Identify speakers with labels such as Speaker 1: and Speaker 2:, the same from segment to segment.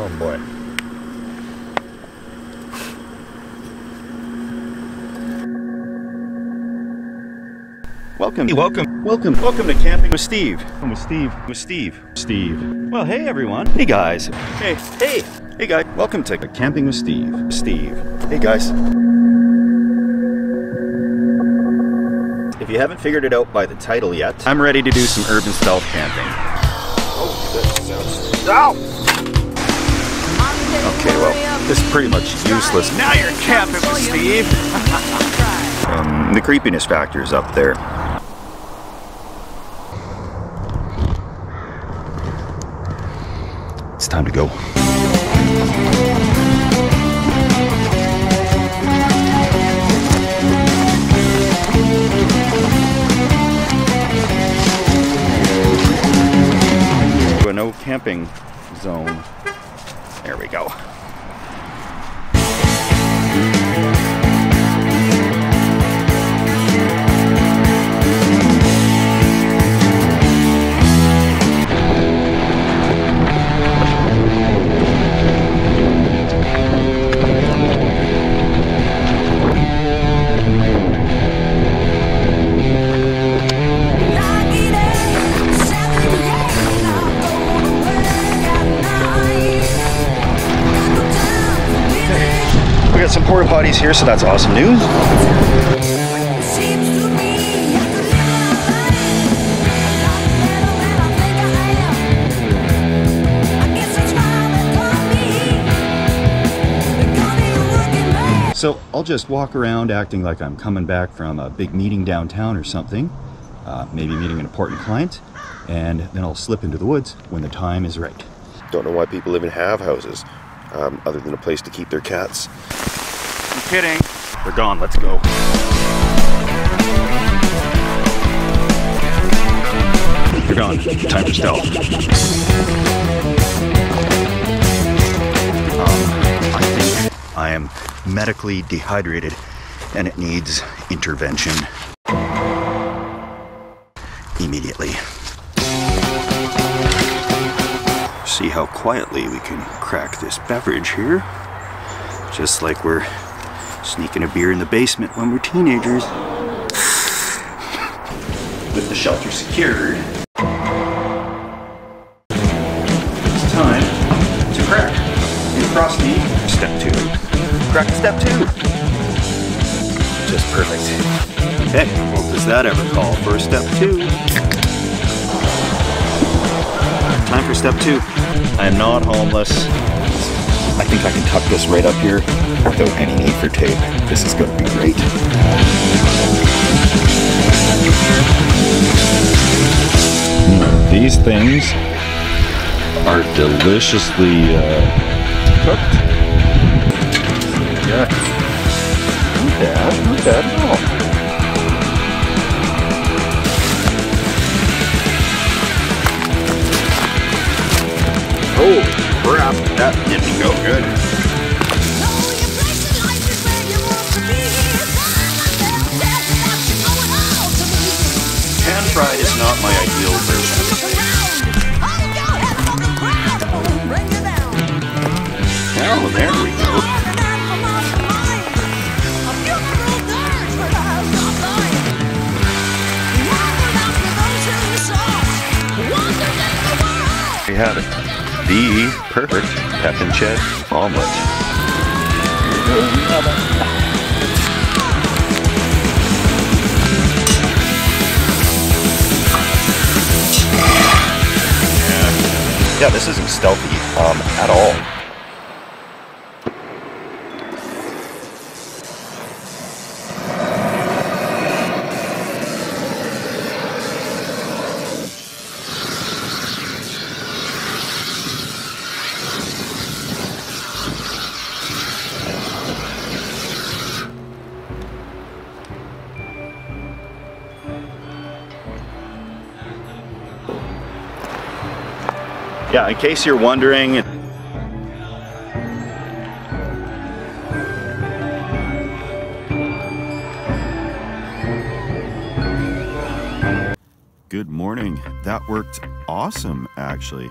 Speaker 1: Oh boy. Welcome, welcome, welcome, welcome to Camping with Steve. I'm with Steve, with Steve, Steve. Well, hey everyone. Hey guys. Hey, hey, hey guys. Welcome to Camping with Steve, Steve. Hey guys. If you haven't figured it out by the title yet, I'm ready to do some urban stealth camping.
Speaker 2: Oh, that sounds. Ow!
Speaker 1: Okay, well, this is pretty much useless. Now you're camping with Steve. um, the creepiness factor is up there. It's time to go. No camping zone. We go. Got some porta potties here, so that's awesome news. So I'll just walk around acting like I'm coming back from a big meeting downtown or something, uh, maybe meeting an important client, and then I'll slip into the woods when the time is right.
Speaker 2: Don't know why people even have houses, um, other than a place to keep their cats.
Speaker 1: I'm kidding. They're gone. Let's go. They're gone. Time for stealth. Um, I think I am medically dehydrated and it needs intervention immediately. See how quietly we can crack this beverage here. Just like we're sneaking a beer in the basement when we're teenagers. With the shelter secured, it's time to crack in frosty step two. Crack step two. Just perfect. Okay, well, does that ever call for step two? Time for step two. I am not homeless. I think I can tuck this right up here without any need for tape. This is going to be great.
Speaker 3: These things are deliciously uh, cooked.
Speaker 1: Yeah. Not bad, not bad at all. Crap. That didn't go good. Pan fried is not my ideal version. Oh, there we go. We have it. The perfect pep and ched omelet. Yeah, this isn't stealthy um, at all. Yeah, in case you're wondering,
Speaker 3: Good morning. That worked awesome, actually.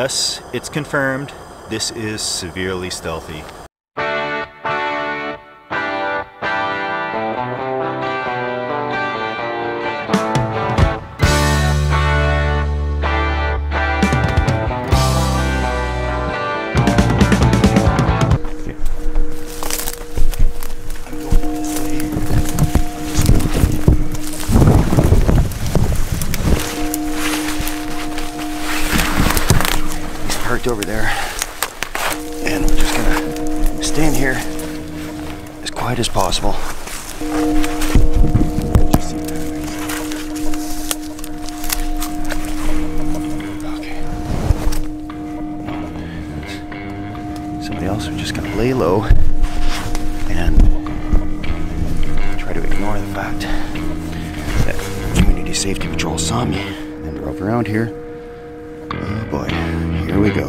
Speaker 1: Yes, it's confirmed. This is severely stealthy.
Speaker 2: And we're just gonna stand here as quiet as possible. Okay. Somebody else, we're just gonna lay low and try to ignore the fact that Community Safety Patrol saw me and drove around here. Oh boy, here we go.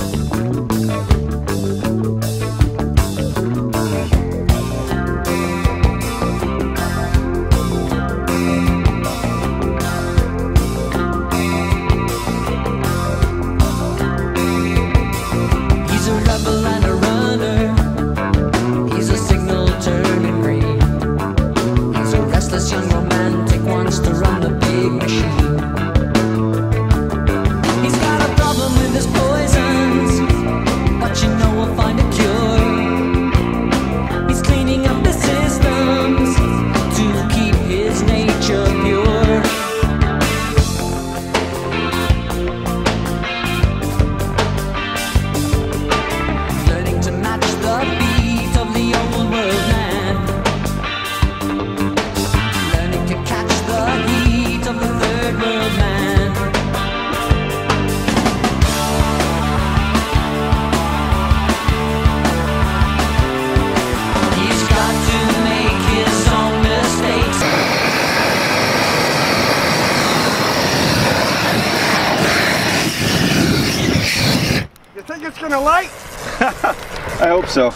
Speaker 1: You think light? I hope so.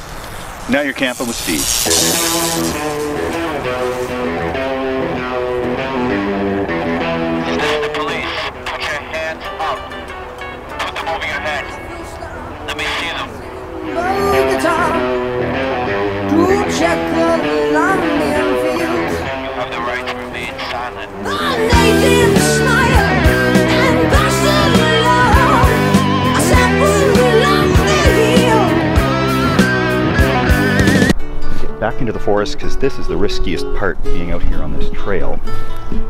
Speaker 1: Now you're camping with Steve. Into the forest because this is the riskiest part being out here on this trail.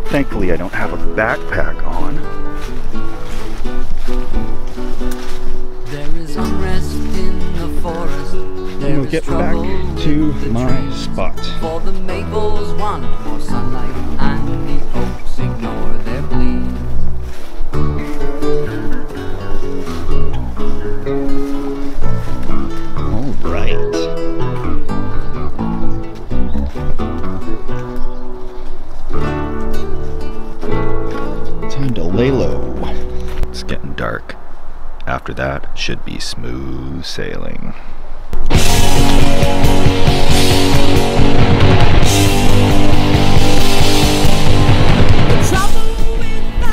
Speaker 1: Thankfully, I don't have a backpack on.
Speaker 4: There is unrest in the forest. There
Speaker 1: We'll get back to my spot. Should be smooth sailing.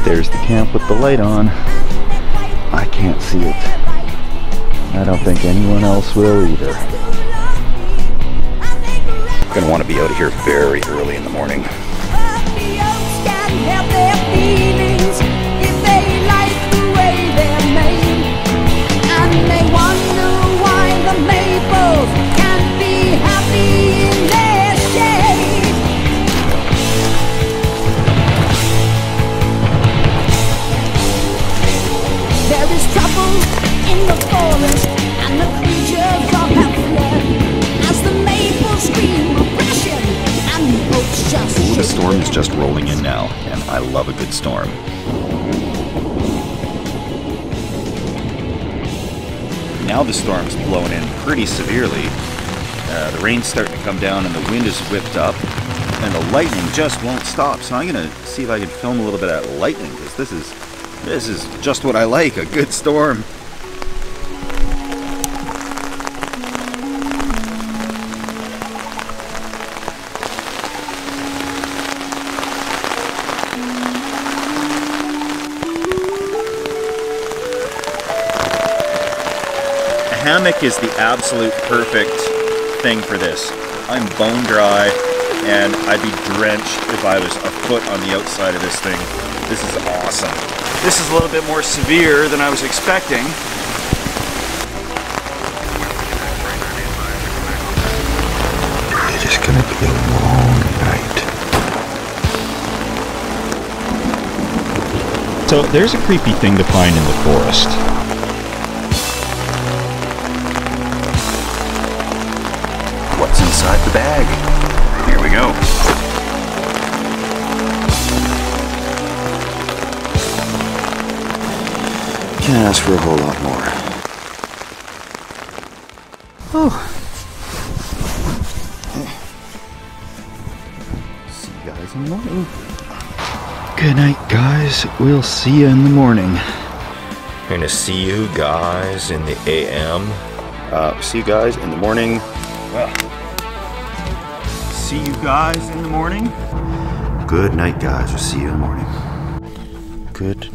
Speaker 1: There's the camp with the light on. I can't see it. I don't think anyone else will either. Gonna want to be out of here very early in the morning. Storm is just rolling in now, and I love a good storm. Now the storm's blowing in pretty severely. Uh, the rain's starting to come down and the wind is whipped up and the lightning just won't stop. So I'm gonna see if I can film a little bit of lightning because this is this is just what I like, a good storm. Hammock is the absolute perfect thing for this. I'm bone dry and I'd be drenched if I was a foot on the outside of this thing. This is awesome. This is a little bit more severe than I was expecting.
Speaker 5: It is gonna be a long night.
Speaker 6: So there's a creepy thing to find in the forest.
Speaker 1: Bag? Here we go.
Speaker 5: Can't ask for a whole lot more. Oh.
Speaker 1: See you guys in the morning. Good night, guys. We'll see you in the morning.
Speaker 7: Gonna see you guys in the AM.
Speaker 1: Uh, see you guys in the morning. Well, see you guys in the morning.
Speaker 5: Good night, guys. We'll see you in the morning. Good night, guys.